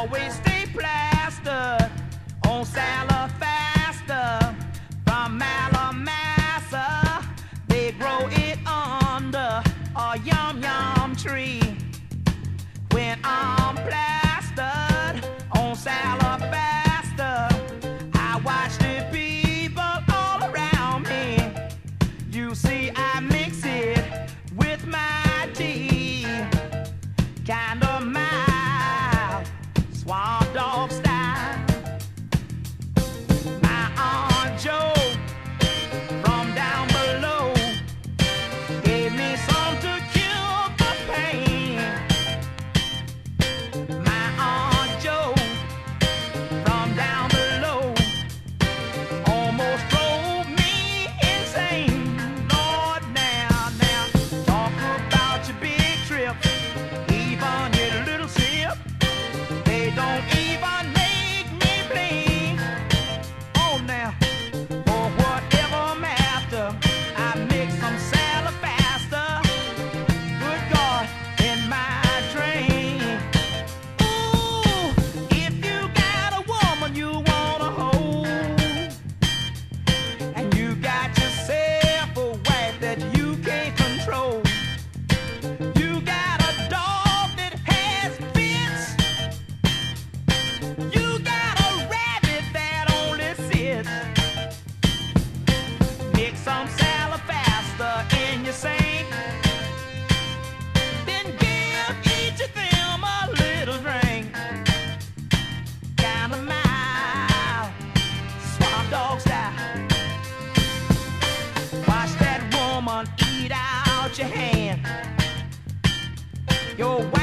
always stay plastered on Sal-A-Faster from Malamassa. They grow it under a yum yum tree. When I'm plastered on Sal-A-Faster. your way.